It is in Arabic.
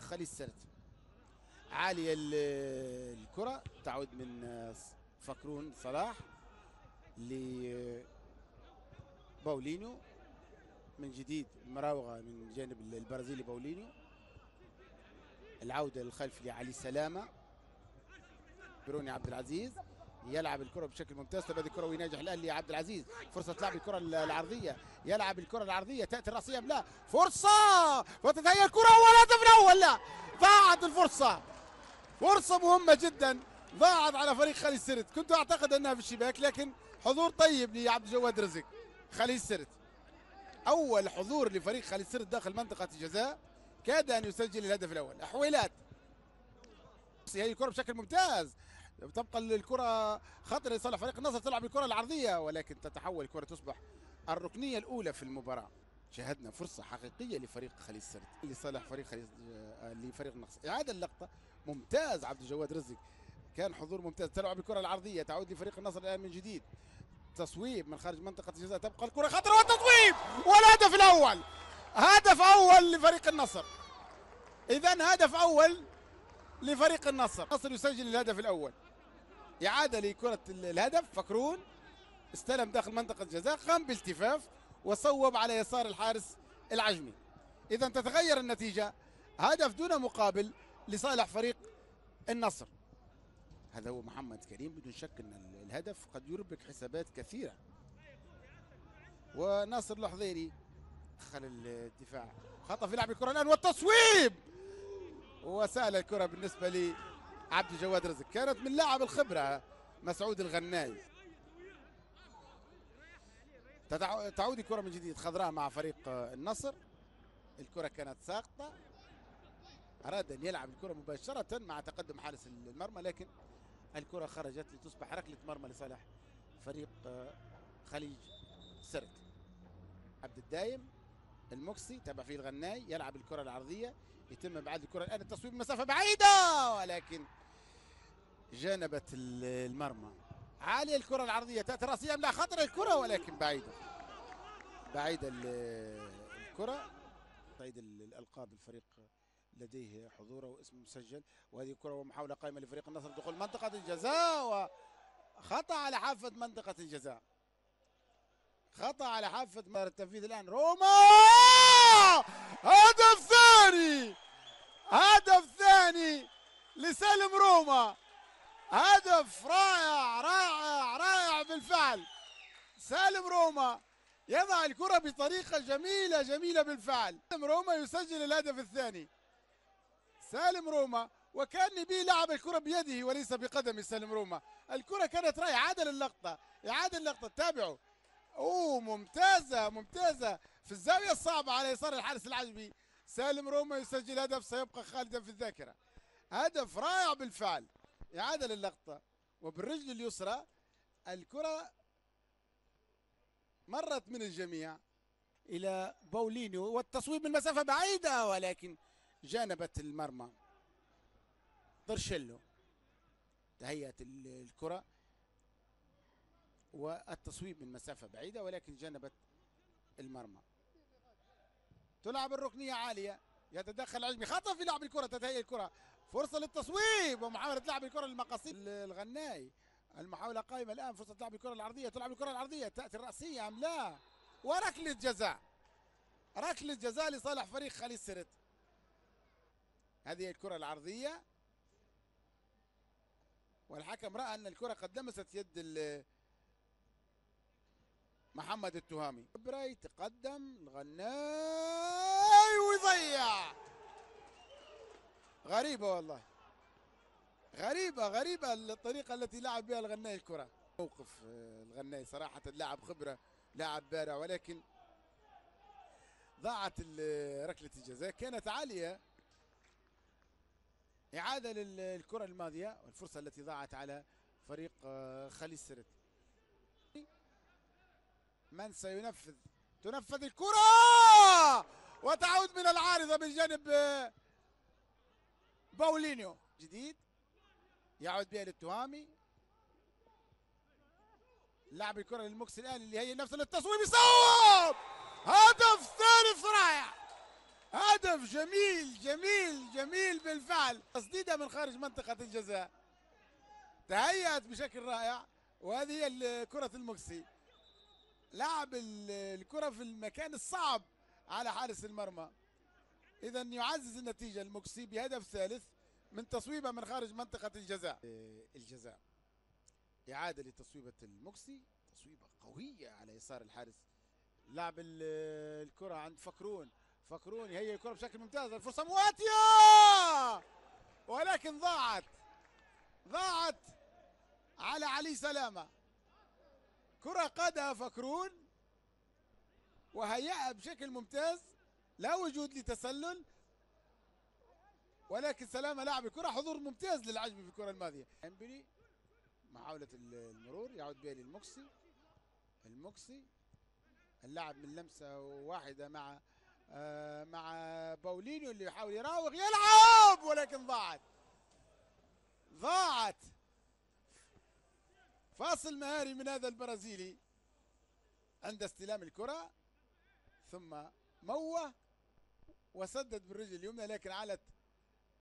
خليل سرت عالية ال- الكرة تعود من آه، فكرون صلاح لباولينيو من جديد المراوغة من جانب البرازيلي باولينيو. العودة للخلف لعلي سلامة. بروني عبد العزيز. يلعب الكرة بشكل ممتاز. تبادل الكرة ويناجح الآن لعبد العزيز. فرصة لعب الكرة العرضية. يلعب الكرة العرضية. تأتي الرأسية أم لا فرصة! وتتهيأ الكرة أول هدف الأول. لا ضاعت الفرصة. فرصة مهمة جدا. ضاعت على فريق خليل سرت كنت أعتقد أنها في الشباك لكن حضور طيب لعبد الجواد رزق. خليل سرت أول حضور لفريق خليل سرت داخل منطقة الجزاء. كاد أن يسجل الهدف الأول. أحويلات. هي الكرة بشكل ممتاز. تبقى الكرة خطر لصالح فريق النصر تلعب الكرة العرضية ولكن تتحول الكرة تصبح الركنية الأولى في المباراة. شاهدنا فرصة حقيقية لفريق خليل سرت لصالح فريق خليل آه، لفريق النصر إعادة اللقطة. ممتاز عبد الجواد رزق. كان حضور ممتاز. تلعب الكرة العرضية. تعود لفريق النصر الآن من جديد. تصويب من خارج منطقة الجزاء. تبقى الكرة خطرة والتصويب والهدف الأول! هدف أول لفريق النصر. إذا هدف أول لفريق النصر. النصر يسجل الهدف الأول. إعادة لكرة ال- الهدف. فكرون استلم داخل منطقة الجزاء قام بالتفاف وصوب على يسار الحارس العجمي. إذا تتغير النتيجة هدف دون مقابل لصالح فريق النصر. هذا هو محمد كريم. بدون شك أن ال- الهدف قد يربك حسابات كثيرة. وناصر الحضيري دخل الدفاع. خطأ في لعب الكرة الآن والتصويب! وسهل الكرة بالنسبة لعبد الجواد رزق. كانت من لاعب الخبرة مسعود الغناي. تعود الكرة من جديد خضراء مع فريق آه، النصر. الكرة كانت ساقطة. أراد أن يلعب الكرة مباشرة مع تقدم حارس المرمى لكن الكرة خرجت لتصبح ركلة مرمى لصالح فريق آه، خليج سرت عبد الدايم المكسي تابع فيه الغناي يلعب الكرة العرضية يتم ابعاد الكرة الآن التصويب مسافة بعيدة ولكن جانبت ال- المرمى. عالية الكرة العرضية تأتي رأسيا لا خطر الكرة ولكن بعيدة. بعيدة ال- الكرة صيد ال- الألقاب الفريق لديه حضوره واسم مسجل. وهذه الكرة ومحاولة قائمة لفريق النصر دخول منطقة الجزاء وخطأ على حافة منطقة الجزاء. خطأ على حافة مدار التنفيذ الآن. روما! هدف ثاني! هدف ثاني لسالم روما. هدف رائع رائع رائع بالفعل. سالم روما يضع الكرة بطريقة جميلة جميلة بالفعل. سالم روما يسجل الهدف الثاني. سالم روما وكأن به لعب الكرة بيده وليس بقدم سالم روما. الكرة كانت رايحة عادل اللقطة إعادة اللقطة تابعوا. أوه ممتازة ممتازة. في الزاوية الصعبة على يسار الحارس العجبي سالم روما يسجل هدف سيبقى خالدا في الذاكرة. هدف رائع بالفعل إعادة للقطة وبالرجل اليسرى. الكرة مرت من الجميع إلى باولينيو والتصويب من مسافة بعيدة ولكن جانبت المرمى. درشلو تهيأت ال- الكرة. والتصويب من مسافة بعيدة ولكن جانبت المرمى. تلعب الركنية عالية يتدخل عجمي خطأ في لعب الكرة تتهيأ الكرة. فرصة للتصويب ومحاولة لعب الكرة للمقاصد. الغناي المحاولة قائمة الآن فرصة لعب الكرة العرضية. تلعب الكرة العرضية تأتي الرأسية أم لا؟ وركلة جزاء. ركلة جزاء لصالح فريق خليل سرت. هذه الكرة العرضية. والحكم رأى أن الكرة قد لمست يد محمد التهامي. براي تقدم الغناي ويضيع غريبة والله. غريبة غريبة الطريقة التي لعب بها الغناي الكرة. موقف آه، الغناي صراحة لاعب خبرة لاعب بارع ولكن ضاعت ركلة الجزاء. كانت عالية. إعادة للكرة الماضية والفرصة التي ضاعت على فريق آه، خليل سرت من سينفذ؟ تنفذ الكرة! وتعود من العارضة من جانب آه، باولينيو. جديد. يعود بها للتهامي لعب الكرة للمكس الآن اللي هي نفس التصويب. يصوب! هدف ثالث رائع! هدف جميل جميل جميل بالفعل. تصديدة من خارج منطقة الجزاء. تهيأت بشكل رائع. وهذه هي كرة المكسي. لعب الكرة في المكان الصعب على حارس المرمى. إذا يعزز النتيجة المكسي بهدف ثالث من تصويبة من خارج منطقة الجزاء. الجزاء. إعادة لتصويبة المكسي. تصويبة قوية على يسار الحارس. لعب الكرة عند فكرون فكرون هي الكرة بشكل ممتاز. الفرصة مواتية ولكن ضاعت. ضاعت على علي سلامة. كرة قادها فكرون وهيئها بشكل ممتاز لا وجود لتسلل ولكن سلامة لاعب الكرة حضور ممتاز للعجب في الكرة الماضية. امبلي محاولة المرور يعود بها للمكسي. المكسي اللاعب من لمسة واحدة مع آه مع باولينيو اللي يحاول يراوغ يلعب ولكن ضاعت. ضاعت. فاصل مهاري من هذا البرازيلي عند استلام الكرة ثم موه وسدد بالرجل اليمنى لكن علت